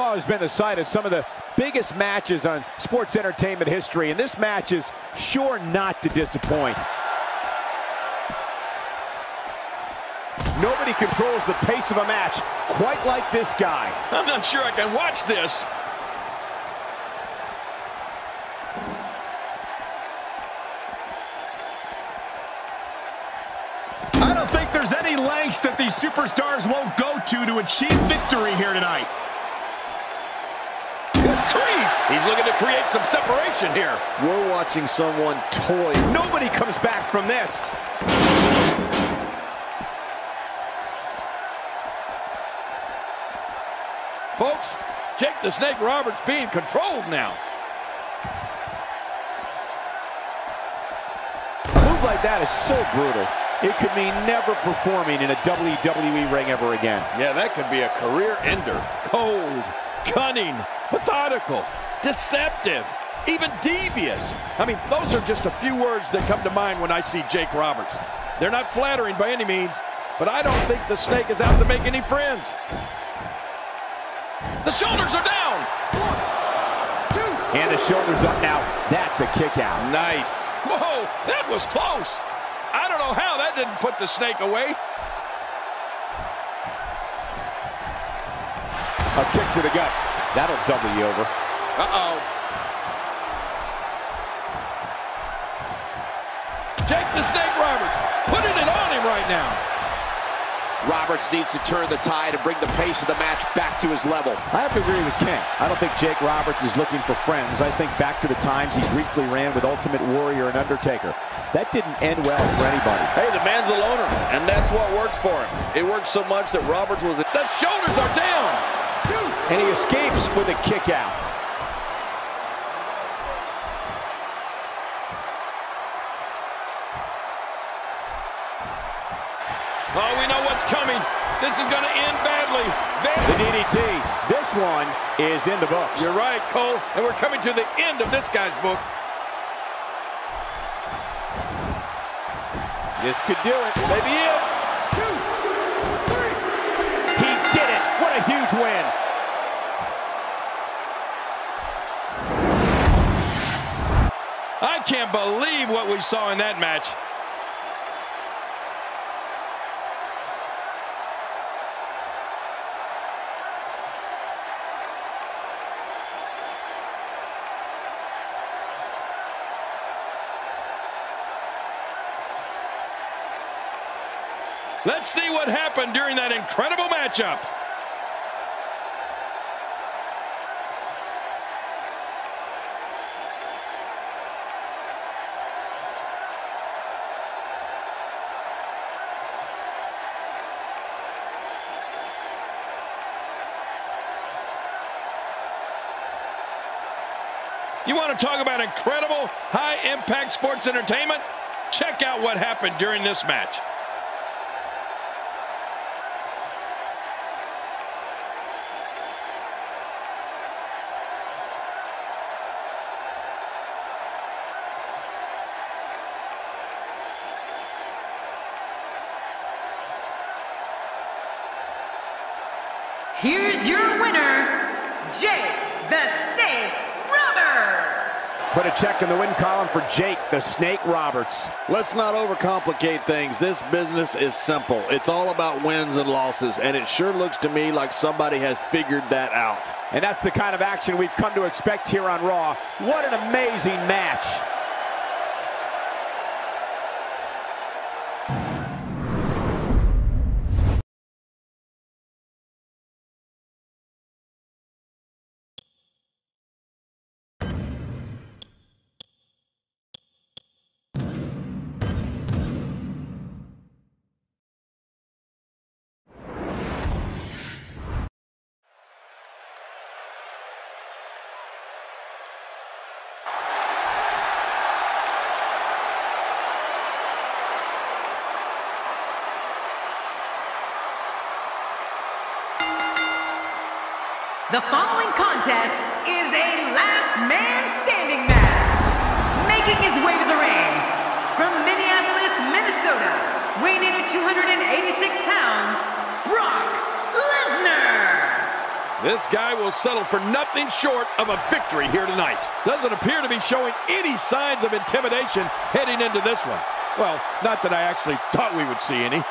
Raw has been the site of some of the biggest matches on sports entertainment history, and this match is sure not to disappoint. Nobody controls the pace of a match quite like this guy. I'm not sure I can watch this. I don't think there's any lengths that these superstars won't go to to achieve victory here tonight. He's looking to create some separation here. We're watching someone toy. Nobody comes back from this. Folks, Jake the Snake Roberts being controlled now. A move like that is so brutal. It could mean never performing in a WWE ring ever again. Yeah, that could be a career ender. Cold, cunning, methodical, deceptive, even devious. I mean, those are just a few words that come to mind when I see Jake Roberts. They're not flattering by any means, but I don't think the Snake is out to make any friends. The shoulders are down. Two. And the shoulders up now. That's a kick out. Nice. Whoa, that was close. I don't know how that didn't put the snake away. A kick to the gut. That'll double you over. Uh-oh. Jake the Snake Roberts putting it on him right now. Roberts needs to turn the tide and bring the pace of the match back to his level. I have to agree with King. I don't think Jake Roberts is looking for friends. I think back to the times he briefly ran with Ultimate Warrior and Undertaker. That didn't end well for anybody. Hey, the man's a loner, and that's what works for him. It works so much that Roberts was... The shoulders are down. And he escapes with a kick out. Oh, we know what's coming. This is going to end badly. The DDT. This one is in the books. You're right, Cole. And we're coming to the end of this guy's book. This could do it. Maybe it. Two, three. He did it. What a huge win. I can't believe what we saw in that match. Let's see what happened during that incredible matchup. You want to talk about incredible high-impact sports entertainment? Check out what happened during this match. Here's your winner, Jake the Snake Roberts. Put a check in the win column for Jake the Snake Roberts. Let's not overcomplicate things. This business is simple. It's all about wins and losses, and it sure looks to me like somebody has figured that out. And that's the kind of action we've come to expect here on Raw. What an amazing match. The following contest is a last man standing match. Making his way to the ring from Minneapolis, Minnesota, weighing in at 286 pounds, Brock Lesnar. This guy will settle for nothing short of a victory here tonight. Doesn't appear to be showing any signs of intimidation heading into this one. Well, not that I actually thought we would see any.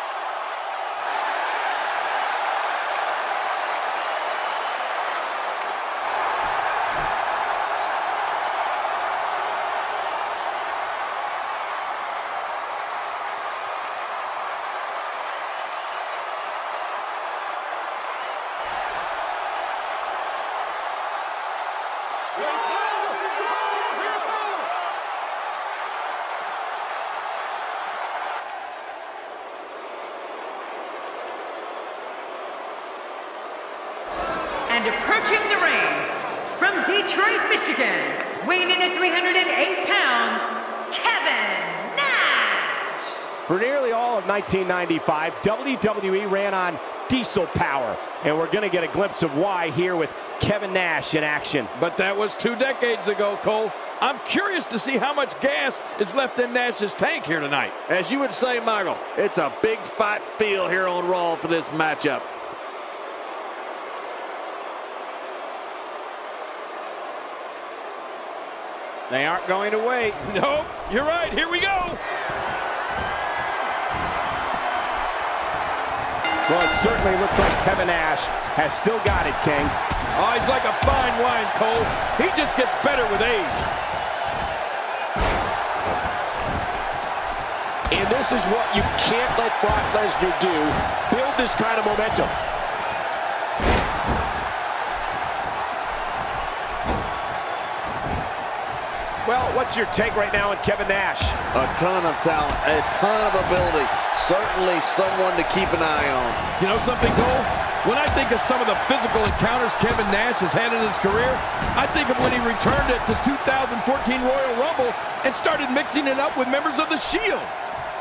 And approaching the ring, from Detroit, Michigan, weighing in at 308 pounds, Kevin Nash. For nearly all of 1995, WWE ran on diesel power. And we're going to get a glimpse of why here with Kevin Nash in action. But that was two decades ago, Cole. I'm curious to see how much gas is left in Nash's tank here tonight. As you would say, Michael, it's a big fight feel here on Raw for this matchup. They aren't going to wait. Nope, you're right. Here we go. Well, it certainly looks like Kevin Nash has still got it, King. Oh, he's like a fine wine, Cole. He just gets better with age. And this is what you can't let Brock Lesnar do. Build this kind of momentum. Well, what's your take right now on Kevin Nash? A ton of talent, a ton of ability. Certainly someone to keep an eye on. You know something, Cole? When I think of some of the physical encounters Kevin Nash has had in his career, I think of when he returned at the 2014 Royal Rumble and started mixing it up with members of the Shield.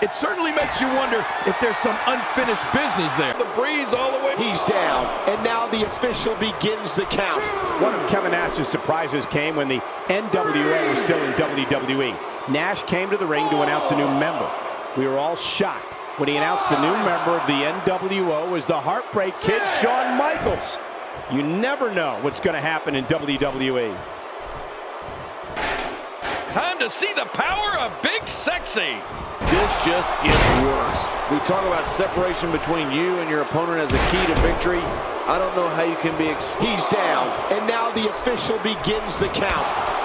It certainly makes you wonder if there's some unfinished business there. The breeze all the way. He's down, and now the official begins the count. One of Kevin Nash's surprises came when the NWO was still in WWE. Nash came to the ring to announce a new member. We were all shocked when he announced the new member of the NWO was the Heartbreak Kid, Shawn Michaels. You never know what's going to happen in WWE. Time to see the power of Big Sexy. This just gets worse. We talk about separation between you and your opponent as a key to victory. I don't know how you can be. He's down, and now the official begins the count.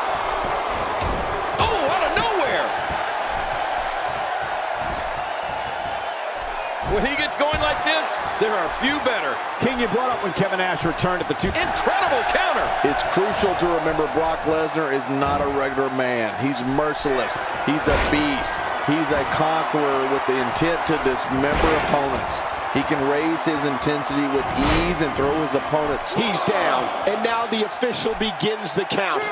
When he gets going like this, there are few better. King, you brought up when Kevin Nash returned at the two. Incredible counter. It's crucial to remember Brock Lesnar is not a regular man. He's merciless. He's a beast. He's a conqueror with the intent to dismember opponents. He can raise his intensity with ease and throw his opponents. He's down, and now the official begins the count.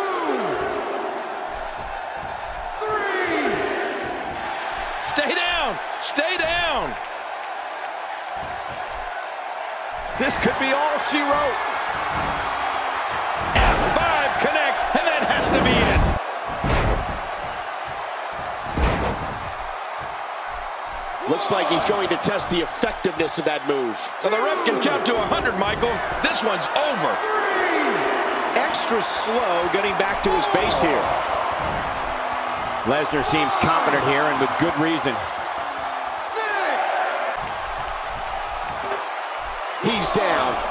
Stay down. Stay down. This could be all she wrote. F5 connects, and that has to be it. Looks like he's going to test the effectiveness of that move. So the ref can count to 100, Michael. This one's over. Extra slow getting back to his base here. Lesnar seems confident here and with good reason.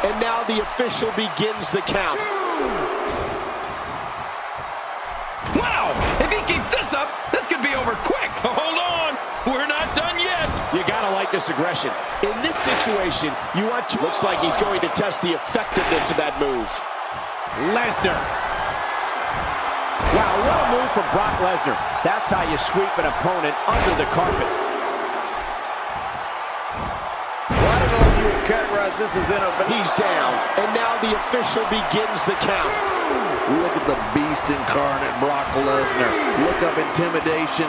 And now the official begins the count. Wow! If he keeps this up, this could be over quick. Hold on. We're not done yet. You gotta like this aggression. In this situation, you want to... Looks like he's going to test the effectiveness of that move. Lesnar. Wow, what a move from Brock Lesnar. That's how you sweep an opponent under the carpet. This as innovative. He's down, and now the official begins the count. Look at the beast incarnate, Brock Lesnar. Look up intimidation.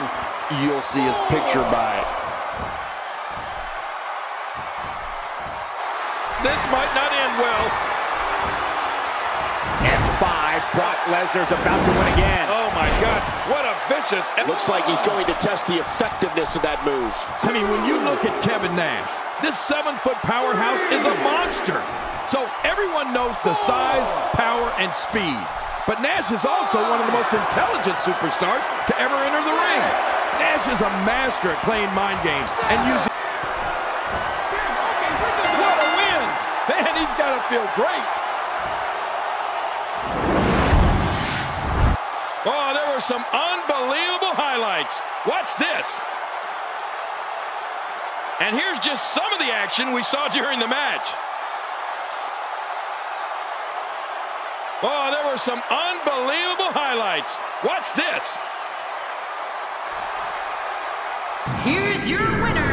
You'll see his picture by it. This might not end well. Lesnar's about to win again. Oh my gosh, what a vicious. Looks like he's going to test the effectiveness of that move. I mean, when you look at Kevin Nash, this seven-foot powerhouse is a monster. monster. So everyone knows the size, power, and speed. But Nash is also one of the most intelligent superstars to ever enter the ring. Nash is a master at playing mind games and using... What a win! Man, he's got to feel great. Oh, there were some unbelievable highlights. Watch this. And here's just some of the action we saw during the match. Oh, there were some unbelievable highlights. Watch this. Here's your winner,